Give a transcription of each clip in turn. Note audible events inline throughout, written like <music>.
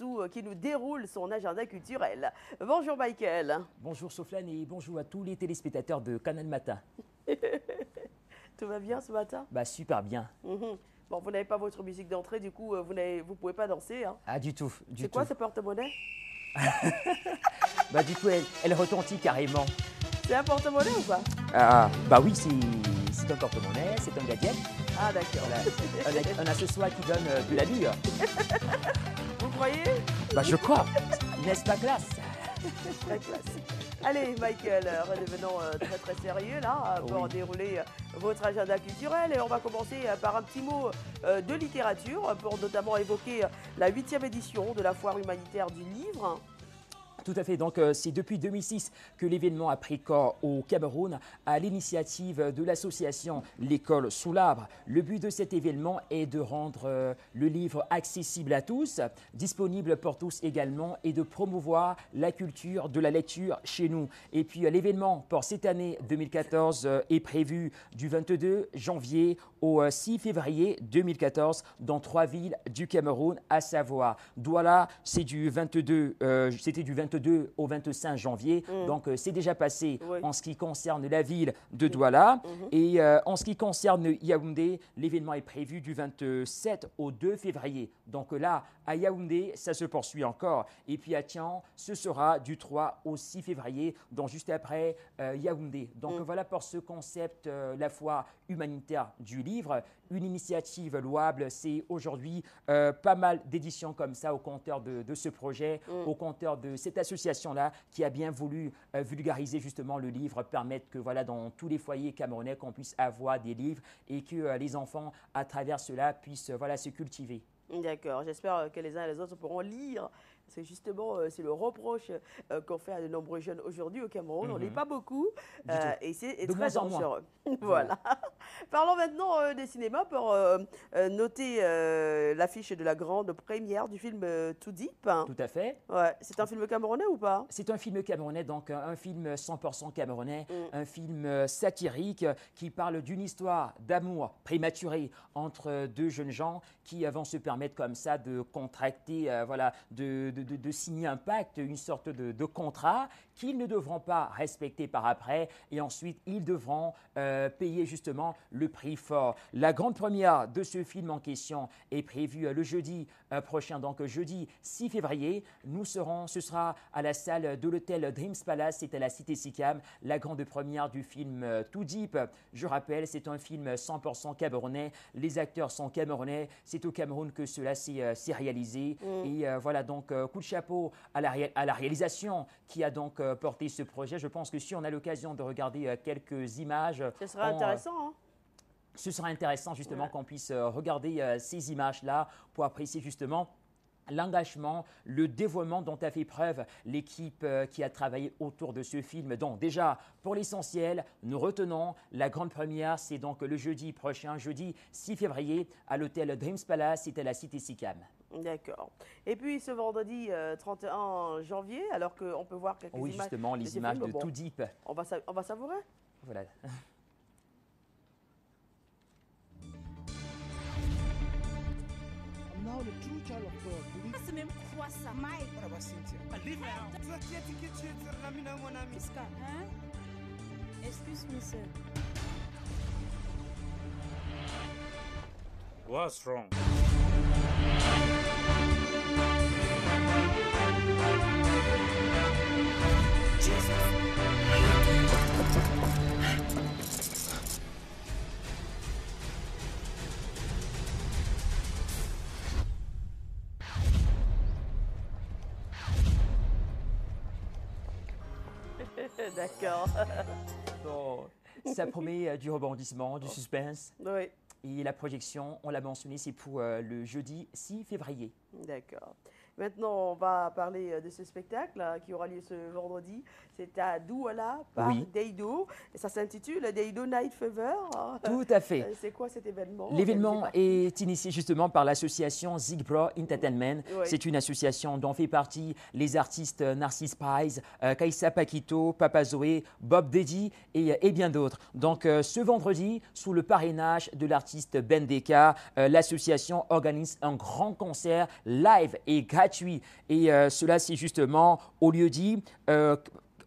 Euh, qui nous déroule son agenda culturel. Bonjour Michael. Bonjour Soflane et bonjour à tous les téléspectateurs de Canal Matin. <laughs> Tout va bien ce matin? Bah super bien. Mhm. Bon, vous n'avez pas votre musique d'entrée, du coup, euh, vous ne vous pouvez pas danser. Hein? Ah du tout, du C'est quoi ce porte-monnaie? <laughs> Bah du coup elle, elle retentit carrément. C'est un porte-monnaie ou pas? Ah bah oui c'est un porte-monnaie, c'est un gadget. Ah d'accord. Voilà. un, un accessoire qui donne euh, de l'allure. <laughs> Croyez Bah je crois. N'est-ce pas classe Très. Allez, Michael, euh, redevenons euh, très très sérieux là euh, pour Oui. dérouler votre agenda culturel. Et on va commencer par un petit mot de littérature pour notamment évoquer la huitième édition de la foire humanitaire du livre. Tout à fait. Donc, euh, c'est depuis 2006 que l'événement a pris corps au Cameroun à l'initiative de l'association L'école sous l'arbre. Le but de cet événement est de rendre euh, le livre accessible à tous, disponible pour tous également, et de promouvoir la culture de la lecture chez nous. Et puis, euh, l'événement pour cette année 2014 euh, est prévu du 22 janvier au euh, 6 février 2014 dans trois villes du Cameroun, à savoir Douala, c'est du 22, c'était du 22 au 25 janvier, donc euh, c'est déjà passé Oui. en ce qui concerne la ville de Douala. Et euh, en ce qui concerne Yaoundé, l'événement est prévu du 27 au 2 février. Donc là, à Yaoundé, ça se poursuit encore. Et puis à Tian, ce sera du 3 au 6 février, donc juste après euh, Yaoundé. Donc voilà pour ce concept, euh, la foi humanitaire du livre. Une initiative louable, c'est aujourd'hui euh, pas mal d'éditions comme ça au compteur de, de ce projet, au compteur de cette association-là qui a bien voulu euh, vulgariser justement le livre, permettre que voilà dans tous les foyers camerounais qu'on puisse avoir des livres et que euh, les enfants à travers cela puissent voilà se cultiver. D'accord, j'espère que les uns et les autres pourront lire. C'est justement euh, c'est le reproche euh, qu'on fait à de nombreux jeunes aujourd'hui au Cameroun. On n'est pas beaucoup euh, tout. et c'est très moins en moins. dangereux. <laughs> voilà. Parlons maintenant des cinémas pour noter l'affiche de la grande première du film Too Deep. Tout à fait. Ouais, c'est un film camerounais ou pas? C'est un film camerounais, donc un film 100% camerounais, Mm. un film satirique qui parle d'une histoire d'amour prématuré entre deux jeunes gens qui vont se permettre comme ça de contracter, euh, voilà, de, de- de- signer un pacte, une sorte de contrat qu'ils ne devront pas respecter par après et ensuite ils devront euh, payer justement le prix fort. La grande première de ce film en question est prévue euh, le jeudi euh, prochain, donc jeudi 6 février. Nous serons, ce sera à la salle de l'hôtel Dreams Palace, c'est à la cité Sicam, la grande première du film Too Deep. Je rappelle, c'est un film 100% camerounais. Les acteurs sont camerounais. C'est au Cameroun que cela s'est réalisé. Et euh, voilà, donc coup de chapeau à la, ré- à la réalisation qui a donc euh, porté ce projet. Je pense que si on a l'occasion de regarder euh, quelques images, Ce sera on, euh, intéressant. hein ce sera intéressant justement Ouais. qu'on puisse regarder ces images-là pour apprécier justement l'engagement, le dévouement dont a fait preuve l'équipe qui a travaillé autour de ce film. Donc déjà, pour l'essentiel, nous retenons la grande première, c'est donc le jeudi prochain, jeudi 6 février, à l'hôtel Dreams Palace, à la cité Sicam. D'accord. Et puis ce vendredi euh, 31 janvier, alors qu'on peut voir quelques Oui, images justement, de les images de bon, Too Deep. On va, sa- on va savourer Voilà. I'm now the true child of God. Believe C'est même quoi ça, Mike Brother Cynthia. Jusqu'à, hein Excuse-moi, sir. What's wrong? <laughs> D'accord. Bon, ça promet euh, du rebondissement, du suspense. oui, Et la projection, on l'a mentionné, c'est pour euh, le jeudi 6 février. d'accord. Maintenant, on va parler euh, de ce spectacle hein, qui aura lieu ce vendredi. C'est à Douala par Oui. Deido. Et ça s'intitule Deido Night Fever. hein. <laughs> Tout à fait. Euh, C'est quoi cet événement? L'événement est initié justement par l'association Zigbro Entertainment. Oui. C'est une association dont fait partie les artistes Narcisse Prize, euh, Kaissa Paquito, Papa Zoé, Bob Deddy et, et bien d'autres. Donc euh, ce vendredi, sous le parrainage de l'artiste Ben Deka, euh, l'association organise un grand concert live et gratuit Et euh, cela, c'est justement au lieu dit. euh,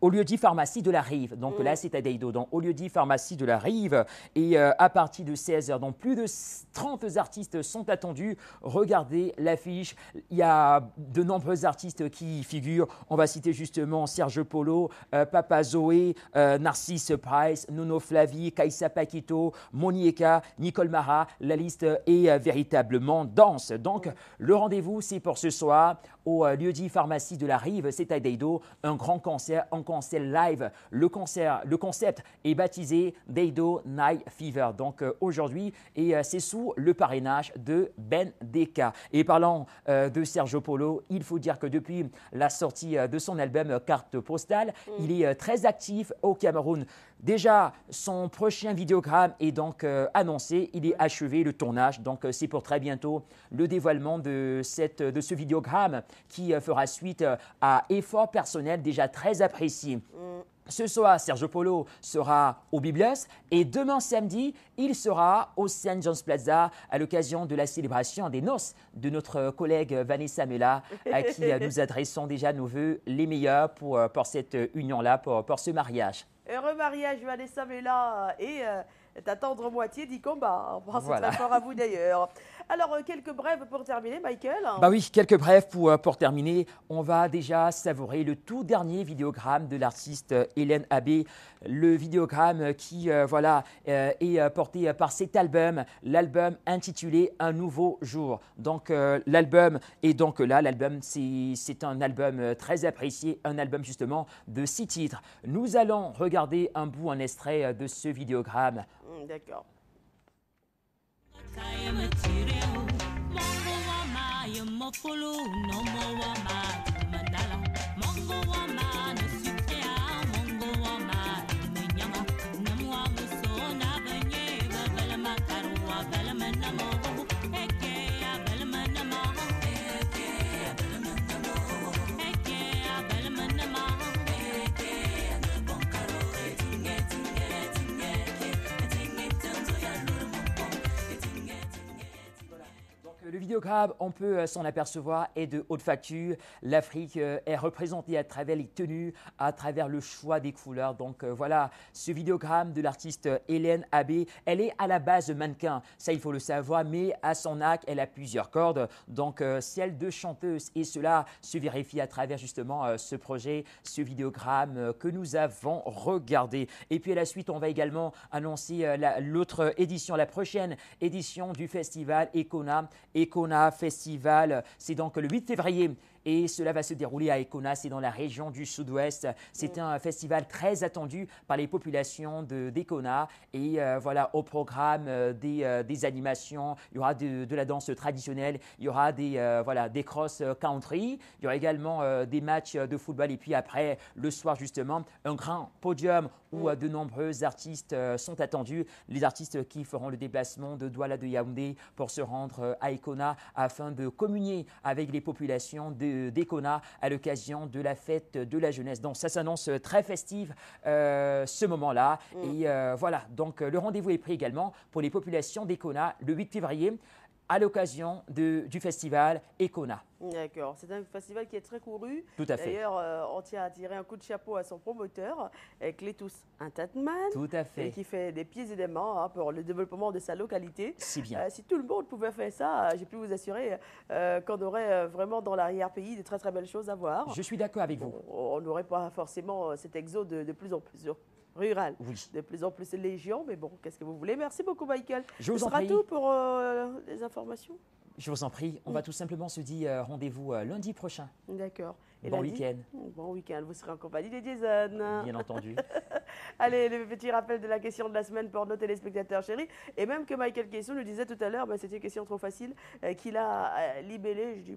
au lieu dit pharmacie de la Rive. Donc là, c'est à Deido. Donc au lieu dit pharmacie de la Rive. Et euh, à partir de 16h, donc plus de 30 artistes sont attendus. Regardez l'affiche. Il y a de nombreux artistes qui y figurent. On va citer justement Serge Polo, euh, Papa Zoé, euh, Narcisse Price, Nuno Flavi, Kaisa Paquito, Monieka, Nicole Mara. La liste est véritablement dense. Donc le rendez-vous, c'est pour ce soir au euh, lieu-dit pharmacie de la Rive, c'est à Deido, un grand concert, un concert live. Le concert, le concept est baptisé Deido Night Fever. Donc euh, aujourd'hui, et euh, c'est sous le parrainage de Ben Deka. Et parlant de Sergio Polo, il faut dire que depuis la sortie de son album Carte postale, il est très actif au Cameroun. Déjà, son prochain vidéogramme est donc euh, annoncé. Il est achevé le tournage. Donc, euh, c'est pour très bientôt le dévoilement de, cette, de ce vidéogramme qui euh, fera suite à efforts personnels déjà très appréciés. Ce soir, Sergio Polo sera au Biblos et demain samedi, il sera au St. John's Plaza à l'occasion de la célébration des noces de notre collègue Vanessa Mela, à qui nous <laughs> adressons déjà nos voeux les meilleurs pour, pour cette union-là, pour, pour ce mariage. Heureux mariage, Vanessa Mela et euh, ta tendre moitié dit combat. On pense Voilà. très fort à vous d'ailleurs. Alors, euh, quelques brèves pour terminer, Michael. Bah oui, quelques brèves pour, euh, pour terminer. On va déjà savourer le tout dernier vidéogramme de l'artiste euh, Hélène Abbé. Le vidéogramme qui euh, voilà, euh, est porté par cet album, l'album intitulé Un nouveau jour. Donc euh, l'album est donc là, l'album c'est c'est un album très apprécié, un album justement de six titres. Nous allons regarder un bout, un extrait de ce vidéogramme. Hum, D'accord. Donc, euh, le vidéogramme, on peut euh, s'en apercevoir, est de haute facture. L'Afrique euh, est représentée à travers les tenues, à travers le choix des couleurs. Donc euh, voilà, ce vidéogramme de l'artiste Hélène Abbé, elle est à la base mannequin, ça il faut le savoir, mais à son acte, elle a plusieurs cordes, donc celle de chanteuse. Et cela se vérifie à travers justement ce projet, ce vidéogramme que nous avons regardé. Et puis à la suite, on va également annoncer la- l'autre édition, la prochaine édition du festival Econa. Festival, c'est donc le 8 février. Et cela va se dérouler à Econa, c'est dans la région du sud-ouest. C'est un festival très attendu par les populations de- d'Econa. Et euh, voilà, au programme euh, des, euh, des animations, il y aura de, de la danse traditionnelle, il y aura des, euh, voilà, des cross country, il y aura également euh, des matchs de football. Et puis après, le soir justement, un grand podium où de nombreux artistes sont attendus. Les artistes qui feront le déplacement de Douala de Yaoundé pour se rendre à Econa afin de communier avec les populations de- d'Econa à l'occasion de la fête de la jeunesse. Donc ça s'annonce très festive euh, ce moment-là. Et euh, voilà, donc euh, le rendez-vous est pris également pour les populations d'Econa le 8 février à l'occasion du festival Econa. D'accord. C'est un festival qui est très couru. Tout à fait. D'ailleurs, euh, on tient à tirer un coup de chapeau à son promoteur, euh, Clétus Intatman, Tout à et fait. qui fait des pieds et des mains hein, pour le développement de sa localité. Si bien. Euh, si tout le monde pouvait faire ça, euh, j'ai pu vous assurer euh, qu'on aurait euh, vraiment dans l'arrière-pays des très très belles choses à voir. Je suis d'accord avec vous. On n'aurait pas forcément euh, cet exode de, de plus en plus rural, Oui. de plus en plus légion, mais bon, qu'est-ce que vous voulez Merci beaucoup, Michael. Je vous Ce en sera prie. tout pour euh, les informations? Je vous en prie. On va tout simplement se dire euh, rendez-vous euh, lundi prochain. D'accord. Et Bon week-end, Bon week-end, vous serez en compagnie de Jason. bien entendu. <laughs> Allez, le petit rappel de la question de la semaine pour nos téléspectateurs chéris. Et même que Michael Question nous disait tout à l'heure, bah, c'était une question trop facile, qu'il a euh, libellé. Je dis,